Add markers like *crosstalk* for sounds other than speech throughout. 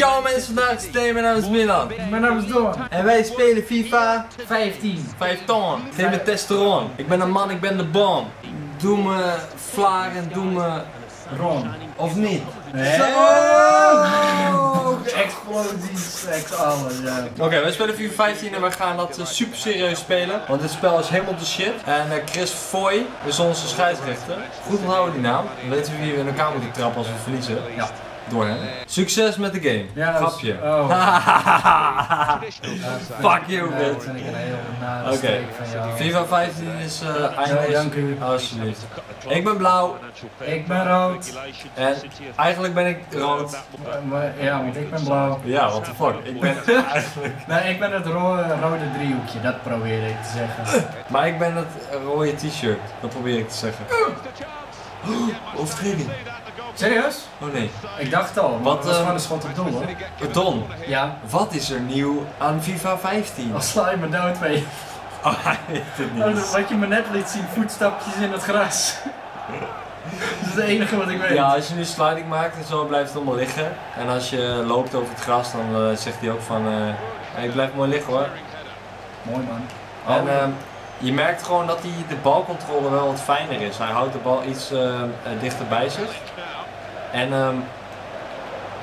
Ciao mensen, vandaag Steen, mijn naam is Milan. Mijn naam is Door. En wij spelen FIFA 15. 5 ton. Geef me testosteron. Ik ben een man, ik ben de bom. Doe me vlaag en doe me... Ron. Of niet? Nee. Zo! *laughs* Explosies, ex alles, ja. Oké, wij spelen FIFA 15 en wij gaan dat eh, super serieus spelen. Want dit spel is helemaal de shit. En eh, Chris Foy is onze scheidsrechter. Goed onthouden die naam. Dan weten we wie we in elkaar moeten trappen als we verliezen. Ja. Door hem. Succes met de game. Ja, dat is- Grapje. Oh. *laughs* Fuck you, bitch. dat vind ik een heel nare Oké. streek van jou. FIFA 15 is eh Ja, eindelijk. dank u. Alsjeblieft. Ik ben blauw Ik ben rood. en eigenlijk ben ik rood. Maar- Ja, want ik ben blauw. Ja, what the fuck. Ik ben *laughs* eigenlijk. Nee, ik ben het ro rode driehoekje, dat probeerde ik te zeggen. Maar ik ben het rode t-shirt. Dat probeer ik te zeggen. Overtreding. Serieus? Oh nee. Ik dacht al, Wat, dat eh, gewoon een schot op doel hoor. Don, Ja, wat is er nieuw aan FIFA 15? al sla je me dood mee. *laughs* Oh, hij weet het Oh, niet. Wat je me net liet zien, voetstapjes in het gras. *laughs* dat is het enige wat ik weet. Ja, als je nu sliding maakt en zo blijft het allemaal liggen. En als je loopt over het gras, dan eh, zegt hij ook van... eh hey, ik blijf mooi liggen hoor. Mooi man. En Oh. ehm, je merkt gewoon dat hij de balcontrole wel wat fijner is. Hij houdt de bal iets eh, eh, dichter bij zich. En ehm,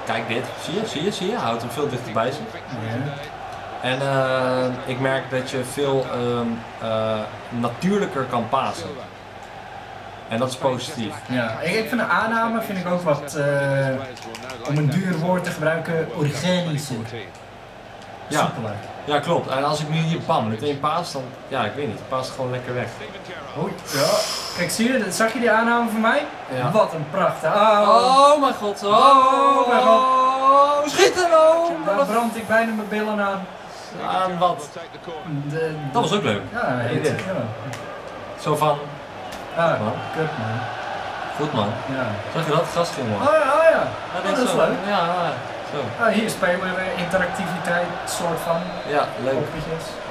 kijk dit, zie je, zie je, zie je? Houdt hem veel dichter bij zich. Ja. En ehm, ik merk dat je veel ehm, eh, natuurlijker kan pasen. En dat is positief. Ja, ik, vind de aanname vind ik ook wat, eh, om een duur woord te gebruiken, organischer. Ja. Soepeler. Ja, klopt. En als ik nu hier bam meteen paas, dan, ja, ik weet niet, paast gewoon lekker weg. Oei, ja. Kijk, zie je, zag je die aanname van mij? Ja. Wat een prachtig. Oh, Oh mijn god, oh, Oh, mijn god. oh, schieten oh! daar brand ik bijna mijn billen aan. Aan wat? De- Dat was ook leuk. Ja, het, ja. Zo van, Ah, Man. kut man. goed man. Ja. Zag je dat? Gast ging man. Oh ja, oh ja. Ja, dat is zo. leuk. Ja, ja, zo. Ah, hier spelen we weer interactiviteit, soort van. Ja, leuk.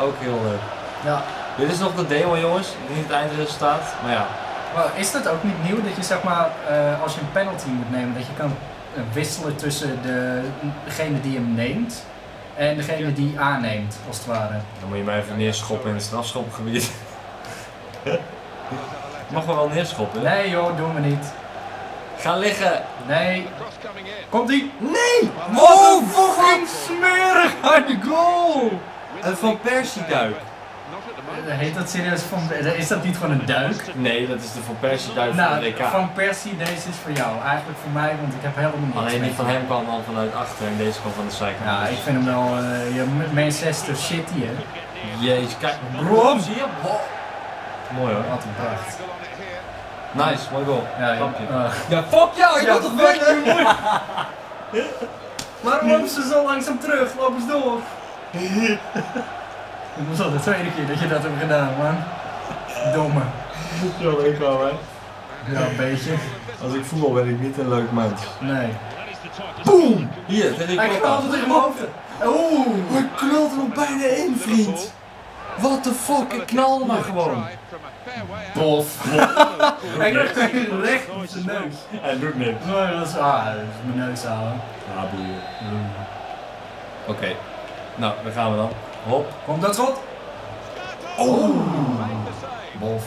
Ook heel leuk. Ja. Dit is nog de demo jongens, niet het eindresultaat, maar ja. Maar is het ook niet nieuw dat je zeg maar, eh, als je een penalty moet nemen, dat je kan eh, wisselen tussen de, degene die hem neemt en degene die aanneemt, als het ware? Dan moet je mij even neerschoppen in het strafschopgebied. *laughs* Mag wel wel neerschoppen. hè? Nee joh, doen we niet. Ga liggen. Nee. Komt ie? Nee! Oh, fucking smerig uit de goal! Een Van Persie duik. Eh, Heet dat serieus van, eh, is dat niet gewoon een duik? Nee, dat is de Van Persie duik van Nou, de WK. van Persie, deze is voor jou. Eigenlijk voor mij, want ik heb helemaal niks Alleen die van hem. kwam dan vanuit achter en deze kwam van de zijkant. Ja, ik vind hem wel eh, je Manchester City, hè. Jezus, kijk. Brom. zie je? Mooi hoor. Wat een pracht. Nice, mooi goal. Ja, ja. Eh, Ja, fuck jou, ik Ja, wil toch weg? Waarom lopen ze zo langzaam terug? Loop eens door. *laughs* Het was al de tweede keer dat je dat hebt gedaan, man. Domme. Zo, ik wel hè. Ja, een beetje. Als ik voetbal ben ik niet een leuk mens. Nee. Boom! Hier, tegen die Hij knalt het tegen mijn hoofd. Oeh. Hij knalt er nog bijna in, vriend. What the fuck, ik knalde maar gewoon. Bof. *laughs* Hij krijgt gewoon recht op zijn neus. Hij doet niks. Nee, dat is, ah, dat is mijn neus houden. Ja, boeien. Oké. Nou, daar gaan we dan. Hop. Komt dat schot? Oh! Bof.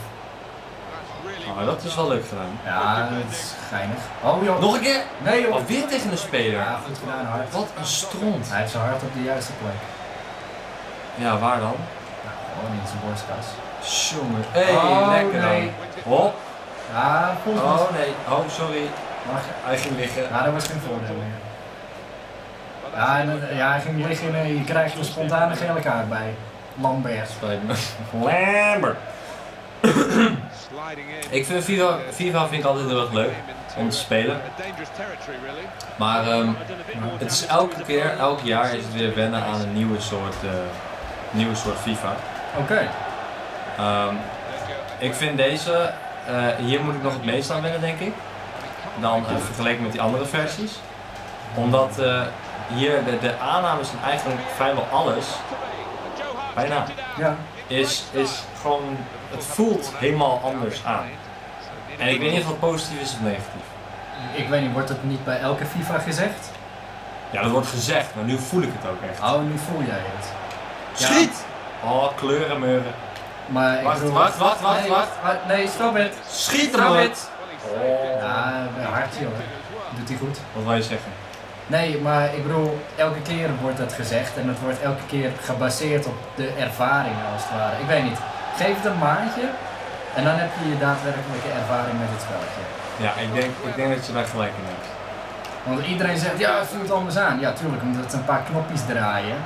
Ah, dat is wel leuk gedaan. Ja, dat is geinig. Oh joh. Nog een keer? Nee joh. Alweer tegen een speler. Ja, goed gedaan, hard. Wat een stront. Hij heeft zijn hart op de juiste plek. Ja, waar dan? Ja, gewoon in zijn borstkas. Jongen. Hé, hey, Oh, lekker nee. dan. Hop. Ja, volgens. Oh nee. Oh, sorry. Mag Hij ging liggen. Ja, dat was geen voordeel meer. Ja, en, ja, hij ging liggen en je krijgt er een spontane gele kaart bij. Lambert. Spijt me. Lambert. Ik vind FIFA, FIFA vind ik altijd heel erg leuk om te spelen. Maar ehm, het is elke keer, elk jaar is het weer wennen aan een nieuwe soort, eh, nieuwe soort FIFA. Oké. Ehm, ik vind deze, eh, hier moet ik nog het meest aan wennen denk ik. Dan eh, vergeleken met die andere versies. Omdat eh, hier de, de aannames en eigenlijk vrijwel alles, bijna, Ja. is, is gewoon, het voelt helemaal anders aan. En ik weet niet of dat positief is of negatief. Ik weet niet, wordt het niet bij elke FIFA gezegd? Ja, dat wordt gezegd, maar nu voel ik het ook echt. Oh, nu voel jij het. Ja. Schiet! Oh, kleuren, meuren. Maar ik Wacht, bedoel- wacht, wacht, wacht, nee, wacht. wa- Nee, stop het. Schiet Stop hem het. Oh. Ja, hard joh. Doet hij goed. Wat wil je zeggen? Nee, maar ik bedoel, elke keer wordt dat gezegd en het wordt elke keer gebaseerd op de ervaringen als het ware. Ik weet niet. Geef het een maandje en dan heb je je daadwerkelijke ervaring met het spelletje. Ja, ik denk, ik denk dat je daar gelijk in hebt. Want iedereen zegt, ja, het voelt anders aan. Ja, tuurlijk, omdat het een paar knopjes draaien.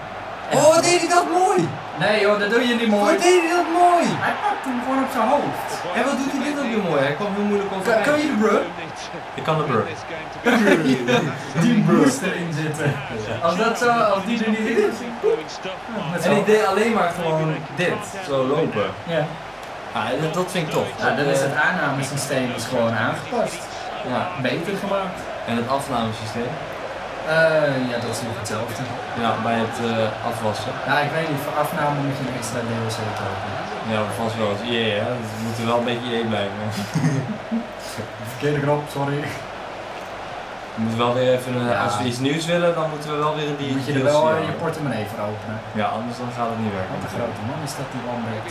Oh, deed hij dat mooi! Nee joh, dat doe je niet mooi. deed hij dat mooi! Hij pakt hem gewoon op zijn hoofd. En wat doet hij dit ook weer mooi? Hij kwam heel moeilijk Kan, overheen. kan je de bro? Ik kan de brug. Die moest erin zitten. Als dat zo, als die er niet in En ik deed alleen maar gewoon dit, zo lopen. Ja. Ah, dat, dat vind ik tof. ja, dan is het aannamesysteem is gewoon aangepast. Ja, Beter gemaakt. en het afnamesysteem. Eh, ja, dat is nog hetzelfde. Ja, bij het eh, afwassen. Ja, ik weet niet, voor afname moet je een extra DLC kopen. Ja, vast wel. eens. EA, hè. Dus we moeten wel een beetje EA blijven. *laughs* Verkeerde knop, sorry. We moeten wel weer even, een- Ja. als we iets nieuws willen, dan moeten we wel weer een die moet je er wel eh, je portemonnee voor openen. Ja, anders dan gaat het niet werken. Wat een grote man is dat die Lambert.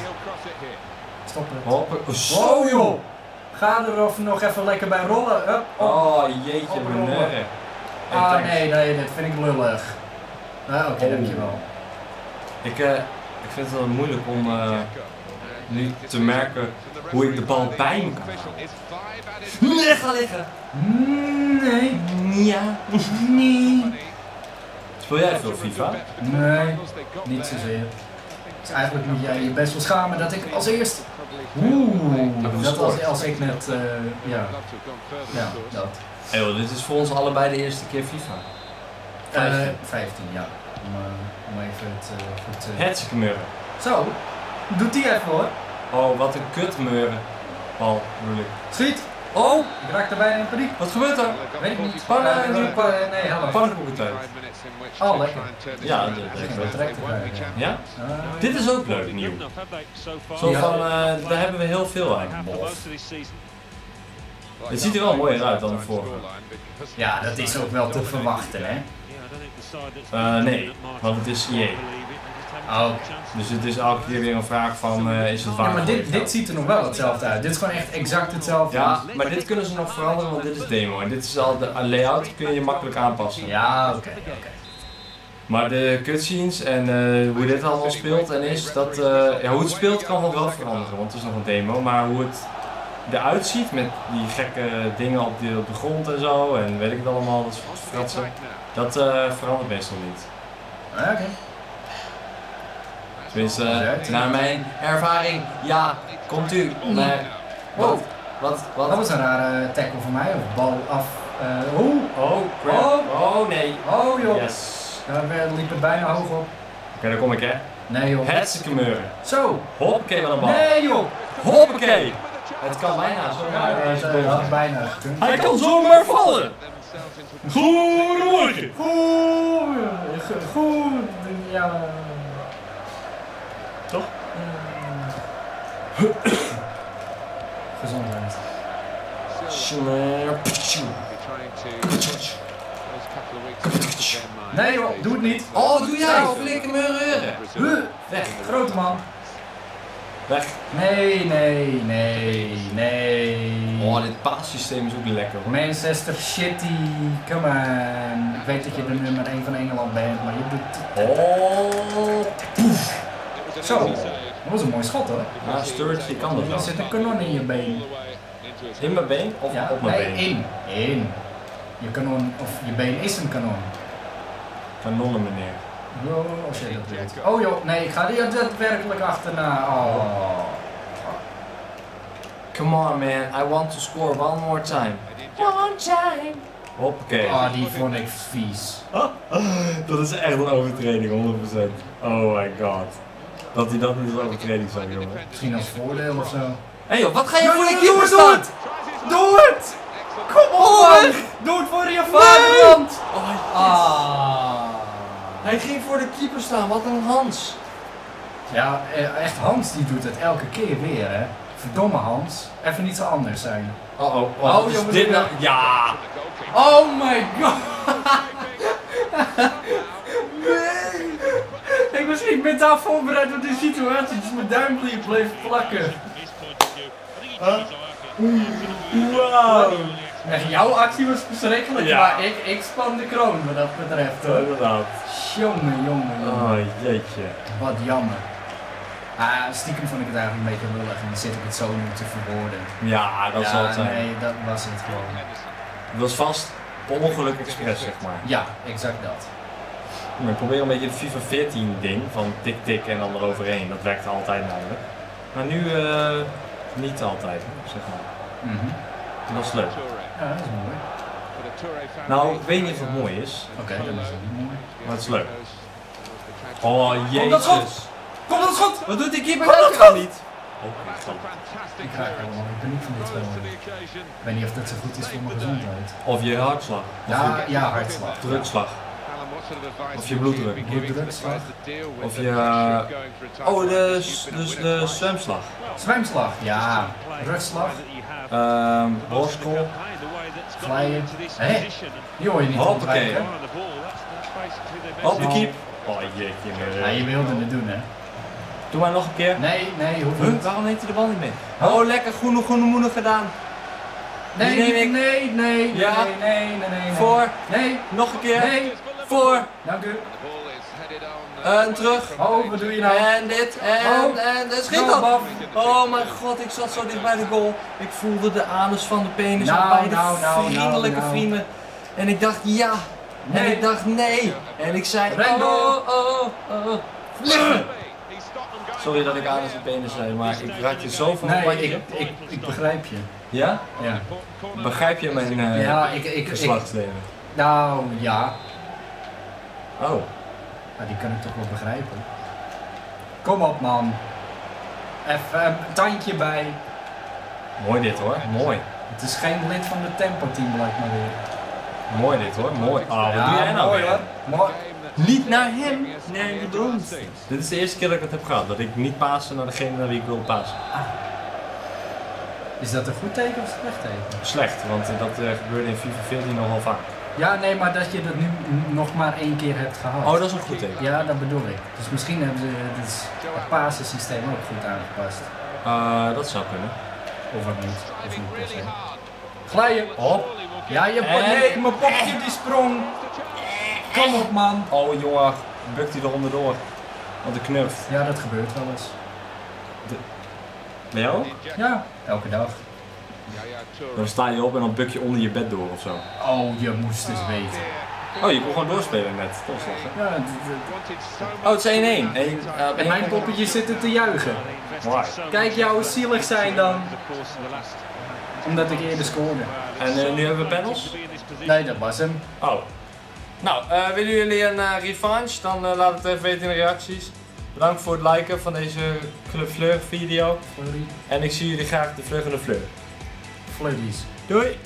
Stop het. Hoppen. Oh, zo. Oh joh! Ga er of nog even lekker bij rollen. Op. Oh, jeetje, Oprollen. Ah nee, nee, dat vind ik lullig. Ah, Oké, Oh. dankjewel. Ik, eh, ik vind het wel moeilijk om eh, nu te merken hoe ik de bal bij me kan houden. *laughs* Nee, ga liggen. Nee, Ja. nee. Speel jij veel FIFA? Nee, niet zozeer. Dus eigenlijk moet jij je best wel schamen dat ik als eerst... Oeh, dat was als ik net... eh, ja, ja, dat. Hey, joh, dit is voor ons allebei de eerste keer FIFA. Eh, Vijftien. 15, ja. Om, eh, om even het eh, goed... eh, Hartstikke meuren. Zo, doet die even hoor. Oh, wat een kut meuren. Bal, moeilijk. Schiet! Oh, Ik raak er bijna in paniek. wat gebeurt er? Weet ik niet. Pannen- Eh, nu pa- nee, helemaal. Oh, lekker. Ja, dat is wel direct te krijgen, ja. Ah. Dit is ook leuk, nieuw. Zo van, eh, daar hebben we heel veel aan. Het ziet er wel mooier uit dan de vorige. Ja, dat is ook wel te verwachten, hè? Eh, nee, want het is EA. Oh. Dus het is elke keer weer een vraag van, eh, is het waar? Ja, maar dit, dit ziet er nog wel hetzelfde uit. Dit is gewoon echt exact hetzelfde. Ja, maar dit kunnen ze nog veranderen, want dit is demo. En dit is al de layout kun je makkelijk aanpassen. Ja, oké, oké. Maar de cutscenes en eh, hoe dit allemaal speelt en is, dat, eh, ja, hoe het speelt kan nog wel veranderen, want het is nog een demo. Maar hoe het eruit ziet met die gekke dingen op de, op de grond en zo en weet ik het allemaal, dat fratsen, dat verandert meestal niet. Ah, Oké. Tenminste, Alright. naar mijn ervaring, ja, komt u. Nee. Wat? Wat? Dat Wat? was een rare tackle van mij, of bal af. eh Oeh, Oh, crap. Oh, nee. oh joh. Yes. Daar liep het bijna hoog op. Oké, daar kom ik hè. Nee joh. Hartstikke meuren. Zo. Hoppakee, wat een bal. Nee joh. Hoppakee. Het kan bijna zo. Ja, dat eh, had bijna gekund. Hij kan zomaar vallen. Goedemorgen. Goed. ge- Goed. Ja. Gezondheid. Nee joh, doe het niet. Oh, doe jij? Flikker. Huh. Weg. Grote man. Weg. Nee, nee, nee, nee. Oh, dit paassysteem is ook lekker hoor. Manchester City, come on. Ik weet dat je de nummer 1 van Engeland bent, maar je doet... Oh. Zo, dat was een mooi schot hoor. Ja, Sturridge kan dat Er wel. zit een kanon in je been. In mijn been of Ja, op mijn nee, been? in. In. Je kanon, of je been is een kanon. Kanonnen meneer. Oh, als je dat weet. Oh joh, nee, ik ga er daadwerkelijk achterna. Oh. Come on man, I want to score one more time. One time. Hoppakee. Oh, die vond ik vies. *laughs* Dat is echt een overtreding, 100%. Oh my god. Dat hij dat niet als overtreding zou jongen. Misschien als voordeel of zo. Hé hey joh, wat ga je Ja, voor doe keeper staan? het! Doe het! Kom op! Doe het voor je vaderland! Oh, Ah. Hij ging voor de keeper staan, wat een Hans. Ja, eh, echt Hans die doet het elke keer weer hè. Verdomme Hans. Even niet zo anders zijn. Oh oh, Oh, wat is jongens, dit nou? Ja! Oh my god! *laughs* mentaal voorbereid op die situatie, dus mijn duimpje bleef plakken. Wauw. Echt, jouw actie was verschrikkelijk, Ja. maar ik, ik span de kroon wat dat betreft hoor. Inderdaad. Jongen, jongen, jongen. Oh jeetje. Wat jammer. Ah, stiekem vond ik het eigenlijk een beetje lullig en dan zit ik het zo nu te verwoorden. Ja, dat ja, zal het zijn. nee, dat was het gewoon. Dat was vast ongeluk expres, zeg maar. Ja, exact dat. Maar ik probeer een beetje het FIFA 14 ding van tik tik en dan eroverheen. Dat werkt altijd namelijk. Maar nu eh, niet altijd, zeg maar. En dat is leuk. Ja, dat is mooi. Nou, ik weet niet of het mooi is, Oké, dat is ook mooi. maar het is leuk. Oh dat jezus. schot! Kom dat schot! Wat doet die keeper dat niet? Oh, Ik ga er helemaal ik ben niet van dit spel. Ik weet niet of dat zo goed is voor mijn gezondheid. Of je hartslag. Of Ja, je ja, hartslag. drukslag. Of je bloeddruk. Bloeddrukslag. Of je... Oh, de, dus de zwemslag. Zwemslag, ja. Rugslag. Ehm borstkool. Glijden. Hé? Die hoor je niet Hoppakee. Op de keep. Oh jeetje. Ja, je wilde het doen hè. Doe maar nog een keer. Nee, nee, hoeft niet. Waarom neemt hij de bal niet mee? Oh, lekker groene groene moene gedaan. Nee, neem ik. nee, nee, Ja. nee, nee, nee, nee, nee. Voor. Nee, Nog een keer. nee, Voor. dank u. En terug. Oh, wat doe je nou? En dit. En, Oh. en, en schiet dan. Baf. Oh mijn god, ik zat zo dicht bij de goal. Ik voelde de anus van de penis Nou, op beide nou, nou, vriendelijke nou, nou. vrienden. En ik dacht ja. En ik dacht nee. En ik zei oh, oh, oh. Vliegen. Sorry dat ik anus en penis zei, maar ik raak je zo van Nee, ik, ik, ik begrijp je. Ja? Ja, Begrijp je mijn eh ja ik, ik, ik, geslachtsleven? nou ja. Oh. Die kan ik toch wel begrijpen. Kom op man. Even een tandje bij. Mooi dit hoor, mooi. Het is geen lid van de tempo team blijkt maar weer. Mooi dit hoor, mooi. Ah, wat Ja, doe jij nou mooi, weer? hoor. Mooi. Niet naar hem, nee, de bron. Dit is de eerste keer dat ik het heb gehad, dat ik niet pasen naar degene naar wie ik wil pasen. Is dat een goed teken of een slecht teken? Slecht, want dat eh, gebeurde in FIFA 14 nogal vaak. Ja, nee, maar dat je dat nu nog maar één keer hebt gehad. Oh, dat is een goed teken. Ja, dat bedoel ik. Dus misschien hebben ze dus het passensysteem ook goed aangepast. Eh, dat zou kunnen. Of ook niet. Of niet per se. Glijden. Op. Ja, je En- nee, mijn popje die sprong. Kom op man. Oh jongen, bukt hij er onderdoor. Want de knurft. Ja, dat gebeurt wel eens. Bij jou? ook? Ja, elke dag. Dan sta je op en dan buk je onder je bed door of zo. Oh, je moest eens weten. Oh, je kon gewoon doorspelen met topslag. Ja, Oh, het is 1-1. En, eh, en mijn poppetjes zitten te juichen. Why? Kijk jou zielig zijn dan. Omdat ik eerder scoorde. En eh, nu hebben we panels? Nee, dat was hem. Oh. Nou, eh, willen jullie een eh, revanche? Dan laat het even weten in de reacties. Bedankt voor het liken van deze Club Fleur video. En ik zie jullie graag de vluggende Fleur. floaties. Do it!